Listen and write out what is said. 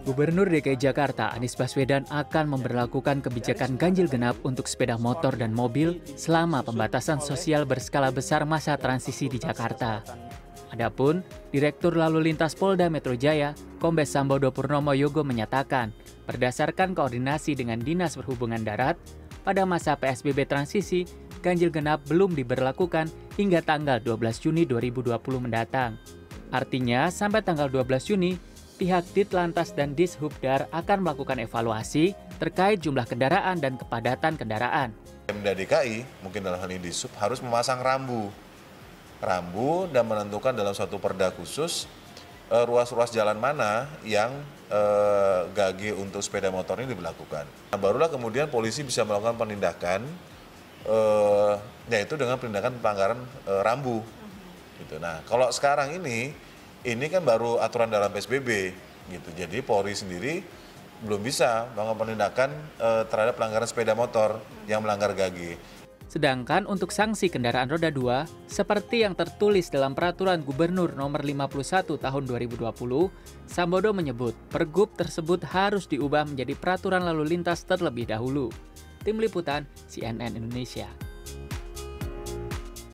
Gubernur DKI Jakarta Anies Baswedan akan memberlakukan kebijakan ganjil genap untuk sepeda motor dan mobil selama pembatasan sosial berskala besar masa transisi di Jakarta. Adapun Direktur Lalu Lintas Polda Metro Jaya, Kombes Sambodo Purnomo Yogo menyatakan, berdasarkan koordinasi dengan Dinas Perhubungan Darat, pada masa PSBB transisi, ganjil genap belum diberlakukan hingga tanggal 12 Juni 2020 mendatang. Artinya, sampai tanggal 12 Juni, pihak Ditlantas dan Dishubdar akan melakukan evaluasi terkait jumlah kendaraan dan kepadatan kendaraan. Pemda DKI, mungkin dalam hal ini Dishub, harus memasang rambu. Rambu dan menentukan dalam suatu perda khusus eh, ruas-ruas jalan mana yang eh, gage untuk sepeda motor ini diberlakukan. Nah, barulah kemudian polisi bisa melakukan penindakan, eh, yaitu dengan penindakan pelanggaran eh, rambu. Gitu. Nah, kalau sekarang ini ini kan baru aturan dalam PSBB gitu. Jadi Polri sendiri belum bisa melakukan penindakan eh, terhadap pelanggaran sepeda motor yang melanggar gage. Sedangkan untuk sanksi kendaraan roda 2, seperti yang tertulis dalam Peraturan Gubernur Nomor 51 Tahun 2020, Sambodo menyebut pergub tersebut harus diubah menjadi peraturan lalu lintas terlebih dahulu. Tim Liputan CNN Indonesia.